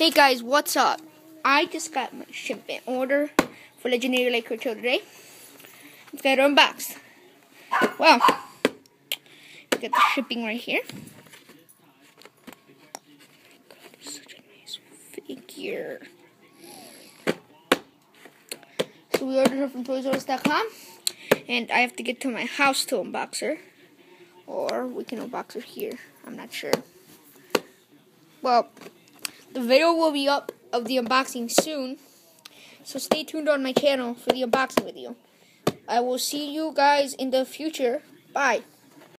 Hey guys, what's up? I just got my shipment order for Legendary Lake Hotel today. It's got it unboxed. Wow. Got the shipping right here. God, such a nice figure. So we ordered her from ToysRUs.com. And I have to get to my house to unbox her. Or we can unbox her here. I'm not sure. Well, the video will be up of the unboxing soon. So stay tuned on my channel for the unboxing video. I will see you guys in the future. Bye.